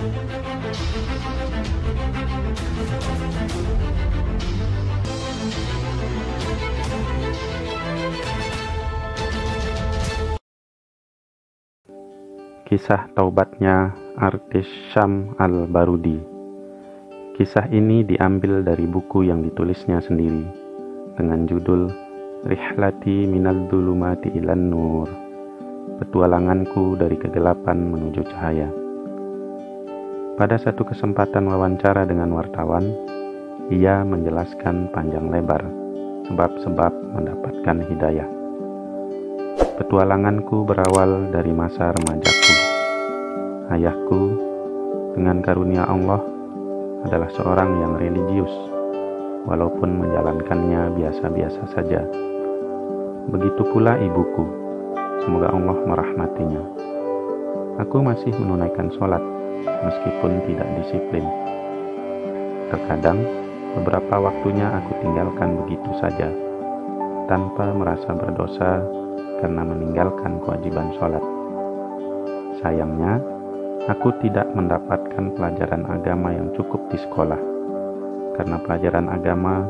Kisah taubatnya artis Syam al-Barudi. Kisah ini diambil dari buku yang ditulisnya sendiri dengan judul Rihlati minal dulumati ilan nur Petualanganku dari kegelapan menuju cahaya Pada satu kesempatan wawancara dengan wartawan ia menjelaskan panjang lebar sebab-sebab mendapatkan hidayah Petualanganku berawal dari masa remajaku. Ayahku, dengan karunia Allah, adalah seorang yang religius, walaupun menjalankannya biasa-biasa saja. Begitu pula ibuku, semoga Allah merahmatinya. Aku masih menunaikan sholat, meskipun tidak disiplin. Terkadang, beberapa waktunya aku tinggalkan begitu saja, tanpa merasa berdosa karena meninggalkan kewajiban sholat. Sayangnya, aku tidak mendapatkan pelajaran agama yang cukup di sekolah, karena pelajaran agama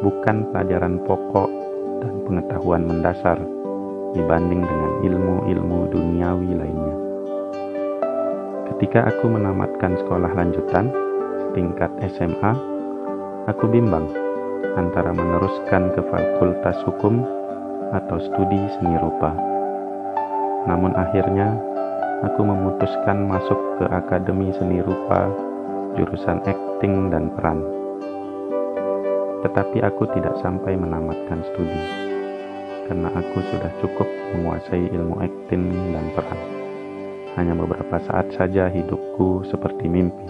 bukan pelajaran pokok dan pengetahuan mendasar dibanding dengan ilmu-ilmu duniawi lainnya. Ketika aku menamatkan sekolah lanjutan, tingkat SMA, aku bimbang antara meneruskan ke fakultas hukum atau studi seni rupa. Namun akhirnya, aku memutuskan masuk ke Akademi Seni Rupa jurusan akting dan peran. Tetapi aku tidak sampai menamatkan studi, karena aku sudah cukup menguasai ilmu akting dan peran. Hanya beberapa saat saja hidupku seperti mimpi.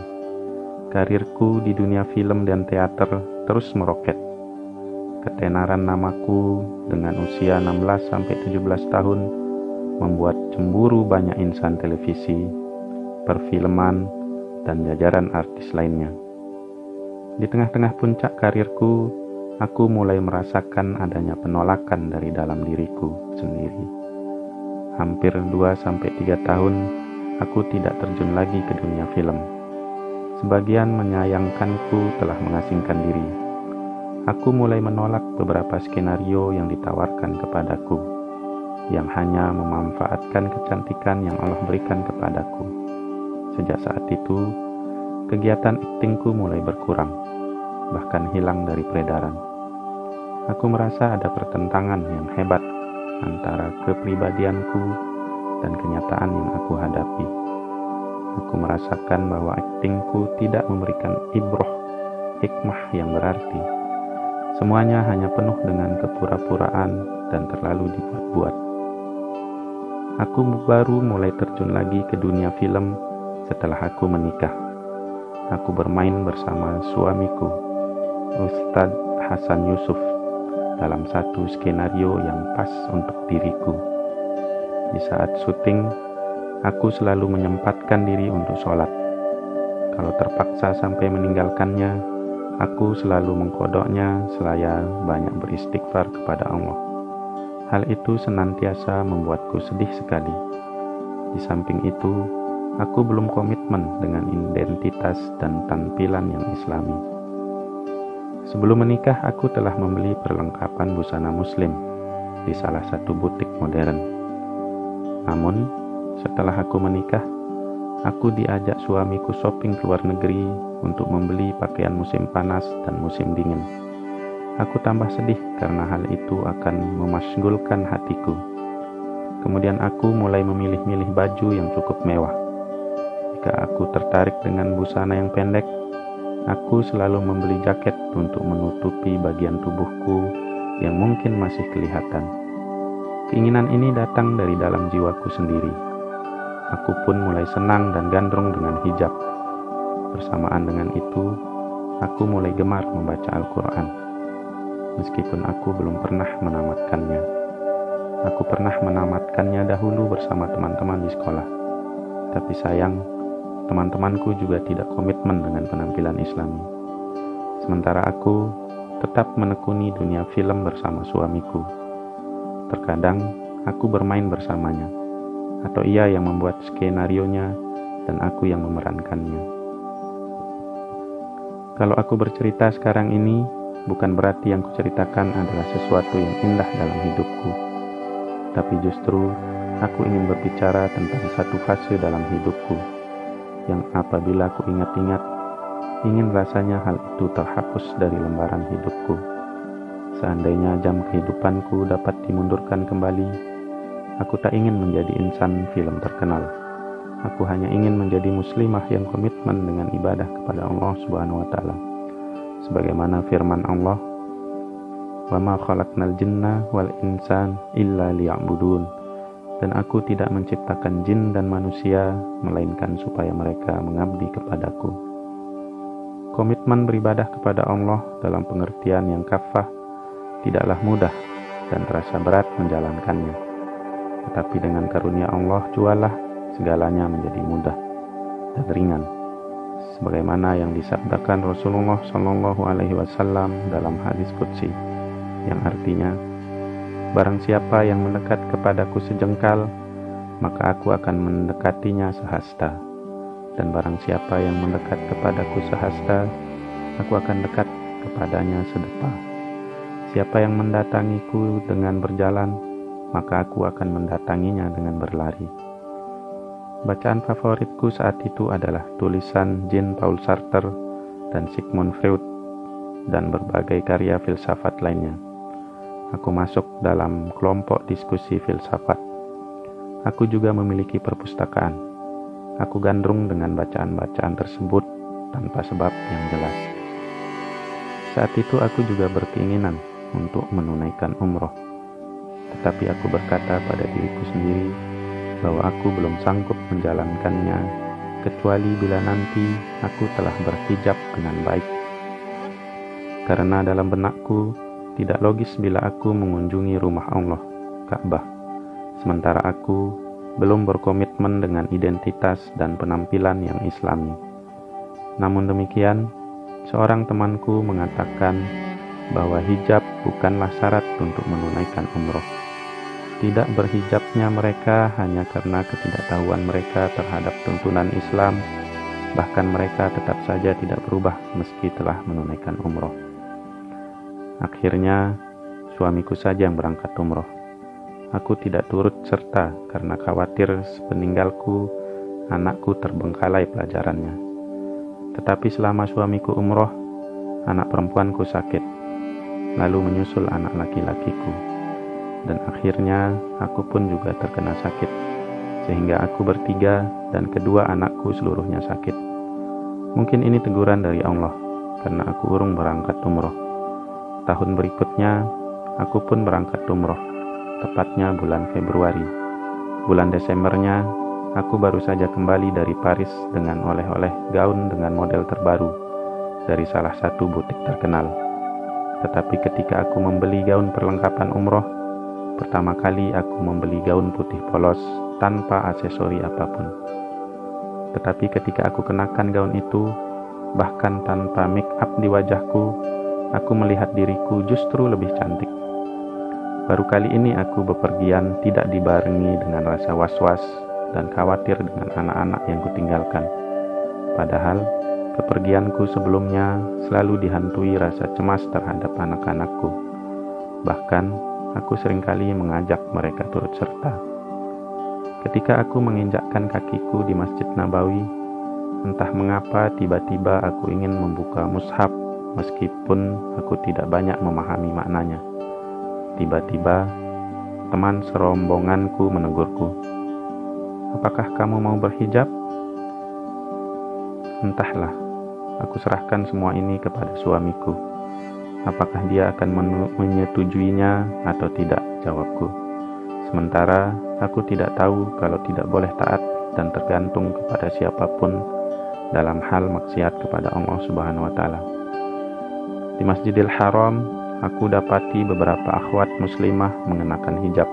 Karirku di dunia film dan teater terus meroket Ketenaran namaku dengan usia 16-17 tahun membuat cemburu banyak insan televisi, perfilman, dan jajaran artis lainnya. Di tengah-tengah puncak karirku, aku mulai merasakan adanya penolakan dari dalam diriku sendiri. Hampir 2-3 tahun, aku tidak terjun lagi ke dunia film. Sebagian menyayangkanku telah mengasingkan diri Aku mulai menolak beberapa skenario yang ditawarkan kepadaku, yang hanya memanfaatkan kecantikan yang Allah berikan kepadaku. Sejak saat itu, kegiatan aktingku mulai berkurang, bahkan hilang dari peredaran. Aku merasa ada pertentangan yang hebat antara kepribadianku dan kenyataan yang aku hadapi. Aku merasakan bahwa aktingku tidak memberikan ibroh hikmah yang berarti Semuanya hanya penuh dengan kepura-puraan dan terlalu dibuat-buat. Aku baru mulai terjun lagi ke dunia film setelah aku menikah. Aku bermain bersama suamiku, Ustadz Hasan Yusuf, dalam satu skenario yang pas untuk diriku. Di saat syuting, aku selalu menyempatkan diri untuk sholat. Kalau terpaksa sampai meninggalkannya, Aku selalu mengkodoknya selaya banyak beristighfar kepada Allah. Hal itu senantiasa membuatku sedih sekali. Di samping itu, aku belum komitmen dengan identitas dan tampilan yang islami. Sebelum menikah, aku telah membeli perlengkapan busana muslim di salah satu butik modern. Namun, setelah aku menikah, Aku diajak suamiku shopping ke luar negeri untuk membeli pakaian musim panas dan musim dingin. Aku tambah sedih karena hal itu akan memasgulkan hatiku. Kemudian aku mulai memilih-milih baju yang cukup mewah. Jika aku tertarik dengan busana yang pendek, aku selalu membeli jaket untuk menutupi bagian tubuhku yang mungkin masih kelihatan. Keinginan ini datang dari dalam jiwaku sendiri Aku pun mulai senang dan gandrung dengan hijab. Bersamaan dengan itu, aku mulai gemar membaca Al-Quran. Meskipun aku belum pernah menamatkannya. Aku pernah menamatkannya dahulu bersama teman-teman di sekolah. Tapi sayang, teman-temanku juga tidak komitmen dengan penampilan islami. Sementara aku tetap menekuni dunia film bersama suamiku. Terkadang aku bermain bersamanya atau ia yang membuat skenario-nya dan aku yang memerankannya. Kalau aku bercerita sekarang ini, bukan berarti yang kuceritakan adalah sesuatu yang indah dalam hidupku, tapi justru aku ingin berbicara tentang satu fase dalam hidupku yang apabila aku ingat-ingat, ingin rasanya hal itu terhapus dari lembaran hidupku. Seandainya jam kehidupanku dapat dimundurkan kembali, aku tak ingin menjadi insan film terkenal. Aku hanya ingin menjadi muslimah yang komitmen dengan ibadah kepada Allah Subhanahu wa taala. Sebagaimana firman Allah, "Wa ma khalaqnal jinna wal insan illa liya'budun." Dan aku tidak menciptakan jin dan manusia, melainkan supaya mereka mengabdi kepadaku. Komitmen beribadah kepada Allah dalam pengertian yang kafah tidaklah mudah dan terasa berat menjalankannya. Tetapi dengan karunia Allah jualah segalanya menjadi mudah dan ringan. Sebagaimana yang disabdakan Rasulullah Shallallahu Alaihi Wasallam dalam hadis qudsi, yang artinya, Barang siapa yang mendekat kepadaku sejengkal, maka aku akan mendekatinya sehasta. Dan barang siapa yang mendekat kepadaku sehasta, aku akan dekat kepadanya sedepa. Siapa yang mendatangiku dengan berjalan, maka aku akan mendatanginya dengan berlari. Bacaan favoritku saat itu adalah tulisan Jean Paul Sartre dan Sigmund Freud dan berbagai karya filsafat lainnya. Aku masuk dalam kelompok diskusi filsafat. Aku juga memiliki perpustakaan. Aku gandrung dengan bacaan-bacaan tersebut tanpa sebab yang jelas. Saat itu aku juga berkeinginan untuk menunaikan umroh. Tetapi aku berkata pada diriku sendiri bahwa aku belum sanggup menjalankannya kecuali bila nanti aku telah berhijab dengan baik. Karena dalam benakku tidak logis bila aku mengunjungi rumah Allah, Ka'bah, sementara aku belum berkomitmen dengan identitas dan penampilan yang islami. Namun demikian, seorang temanku mengatakan bahwa hijab bukanlah syarat untuk menunaikan umroh. Tidak berhijabnya mereka hanya karena ketidaktahuan mereka terhadap tuntunan Islam, bahkan mereka tetap saja tidak berubah meski telah menunaikan umroh. Akhirnya, suamiku saja yang berangkat umroh. Aku tidak turut serta karena khawatir sepeninggalku anakku terbengkalai pelajarannya. Tetapi selama suamiku umroh, anak perempuanku sakit, lalu menyusul anak laki-lakiku. Dan akhirnya aku pun juga terkena sakit, sehingga aku bertiga dan kedua anakku seluruhnya sakit. Mungkin ini teguran dari Allah, karena aku urung berangkat umroh. Tahun berikutnya, aku pun berangkat umroh, tepatnya bulan Februari. Bulan Desembernya, aku baru saja kembali dari Paris dengan oleh-oleh gaun dengan model terbaru dari salah satu butik terkenal. Tetapi ketika aku membeli gaun perlengkapan umroh, pertama kali aku membeli gaun putih polos tanpa aksesori apa pun. Tetapi ketika aku kenakan gaun itu, bahkan tanpa make up di wajahku, aku melihat diriku justru lebih cantik. Baru kali ini aku bepergian tidak dibarengi dengan rasa was-was dan khawatir dengan anak-anak yang kutinggalkan. Padahal, kepergianku sebelumnya selalu dihantui rasa cemas terhadap anak-anakku. Bahkan, aku sering kali mengajak mereka turut serta. Ketika aku menginjakkan kakiku di Masjid Nabawi, entah mengapa tiba-tiba aku ingin membuka mushaf meskipun aku tidak banyak memahami maknanya. Tiba-tiba, teman serombonganku menegurku. Apakah kamu mau berhijab? Entahlah, aku serahkan semua ini kepada suamiku. Apakah dia akan menyetujuinya atau tidak? Jawabku. Sementara aku tidak tahu kalau tidak boleh taat dan tergantung kepada siapa pun dalam hal maksiat kepada Allah Subhanahu wa taala. Di Masjidil Haram, aku dapati beberapa akhwat muslimah mengenakan hijab,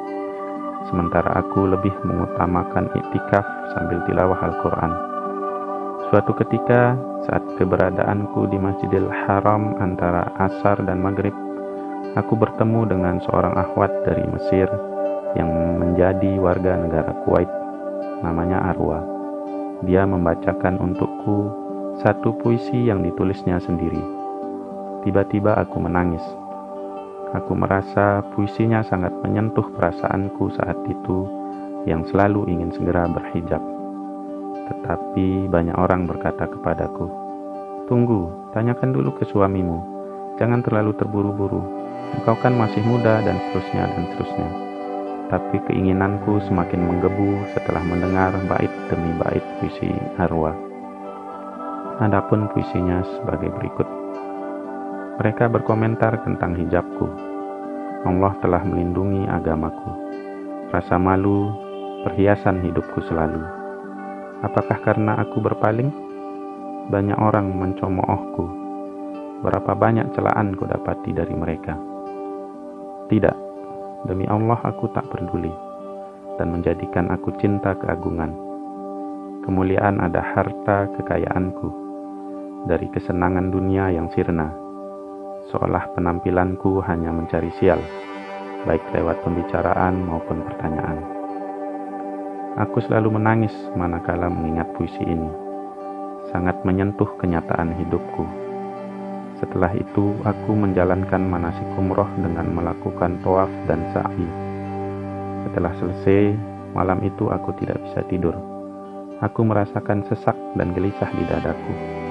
sementara aku lebih mengutamakan iktikaf sambil tilawah Al-Quran. Suatu ketika, saat keberadaanku di Masjidil Haram antara Asar dan Maghrib, aku bertemu dengan seorang akhwat dari Mesir yang menjadi warga negara Kuwait, namanya Arwa. dia membacakan untukku satu puisi yang ditulisnya sendiri. Tiba-tiba aku menangis. Aku merasa puisinya sangat menyentuh perasaanku saat itu yang selalu ingin segera berhijab. Tetapi banyak orang berkata kepadaku, Tunggu, tanyakan dulu ke suamimu. Jangan terlalu terburu-buru. Engkau kan masih muda dan seterusnya dan seterusnya. Tapi keinginanku semakin menggebu setelah mendengar bait demi bait puisi Arwah. Adapun puisinya sebagai berikut. Mereka berkomentar tentang hijabku. Allah telah melindungi agamaku. Rasa malu, perhiasan hidupku selalu. Apakah karena aku berpaling? Banyak orang mencemoohku. Berapa banyak celaan ku dapati dari mereka. Tidak, demi Allah aku tak peduli dan menjadikan aku cinta keagungan. Kemuliaan ada harta kekayaanku dari kesenangan dunia yang sirna. Seolah penampilanku hanya mencari sial, baik lewat pembicaraan maupun pertanyaan. Aku selalu menangis manakala mengingat puisi ini. Sangat menyentuh kenyataan hidupku. Setelah itu, aku menjalankan manasik umroh dengan melakukan tawaf dan sa'i. Setelah selesai, malam itu aku tidak bisa tidur. Aku merasakan sesak dan gelisah di dadaku.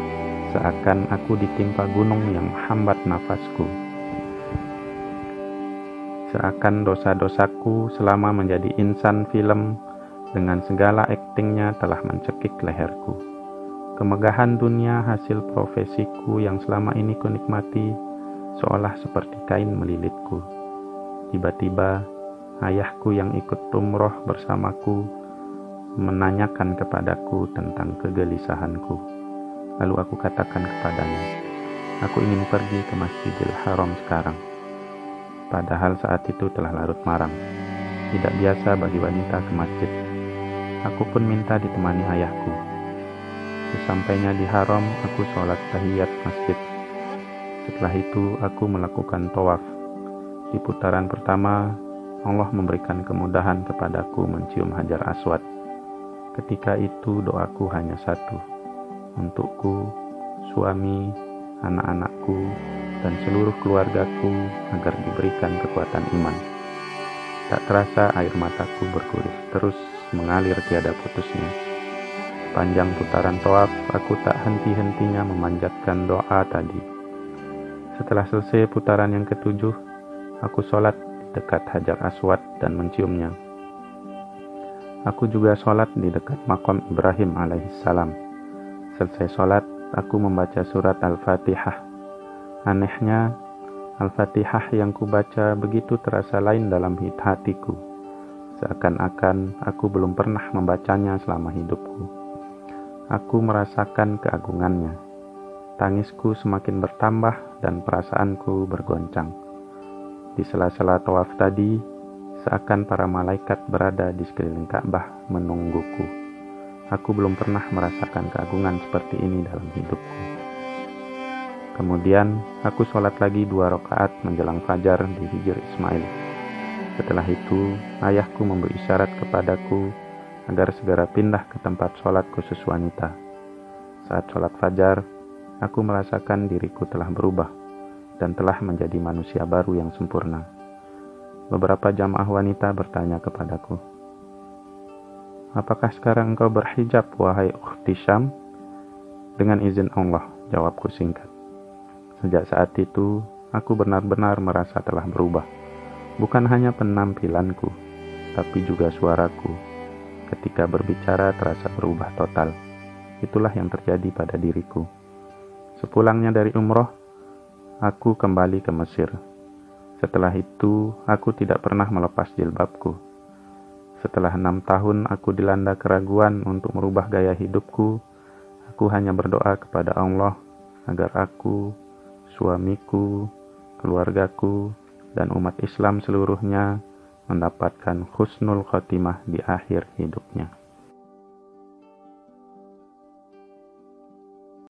Seakan aku ditimpa gunung yang hambat nafasku. Seakan dosa-dosaku selama menjadi insan film dengan segala aktingnya telah mencekik leherku. Kemegahan dunia hasil profesiku yang selama ini kunikmati seolah seperti kain melilitku. Tiba-tiba ayahku yang ikut umroh bersamaku menanyakan kepadaku tentang kegelisahanku. Lalu aku katakan kepadanya, aku ingin pergi ke Masjidil Haram sekarang. Padahal saat itu telah larut malam. Tidak biasa bagi wanita ke masjid Aku pun minta ditemani ayahku. Sesampainya di haram, aku sholat tahiyat masjid. Setelah itu, aku melakukan tawaf. Di putaran pertama, Allah memberikan kemudahan kepadaku mencium hajar aswad. Ketika itu doaku hanya satu, untukku, suami, anak-anakku, dan seluruh keluargaku agar diberikan kekuatan iman. Tak terasa air mataku berkuris terus mengalir tiada putusnya. Panjang putaran toaf, aku tak henti-hentinya memanjatkan doa tadi. Setelah selesai putaran yang ketujuh, aku sholat di dekat Hajar Aswad dan menciumnya. Aku juga sholat di dekat makam Ibrahim alaihissalam. Selesai sholat, aku membaca surat Al-Fatihah. Anehnya, Al-Fatihah yang kubaca begitu terasa lain dalam hatiku seakan-akan aku belum pernah membacanya selama hidupku. Aku merasakan keagungannya. Tangisku semakin bertambah dan perasaanku bergoncang. Di sela-sela tawaf tadi, seakan para malaikat berada di sekeliling Ka'bah menungguku. Aku belum pernah merasakan keagungan seperti ini dalam hidupku. Kemudian, aku sholat lagi dua rakaat menjelang fajar di Hijr Ismail. Setelah itu, ayahku memberi isyarat kepadaku agar segera pindah ke tempat sholat khusus wanita. Saat sholat fajar, aku merasakan diriku telah berubah dan telah menjadi manusia baru yang sempurna. Beberapa jamaah wanita bertanya kepadaku, Apakah sekarang engkau berhijab, wahai ukhti Syam? Dengan izin Allah, jawabku singkat. Sejak saat itu, aku benar-benar merasa telah berubah Bukan hanya penampilanku, tapi juga suaraku. Ketika berbicara terasa berubah total. Itulah yang terjadi pada diriku. Sepulangnya dari umroh, aku kembali ke Mesir. Setelah itu, aku tidak pernah melepas jilbabku. Setelah enam tahun aku dilanda keraguan untuk merubah gaya hidupku, aku hanya berdoa kepada Allah agar aku, suamiku, keluargaku, dan umat Islam seluruhnya mendapatkan husnul khotimah di akhir hidupnya.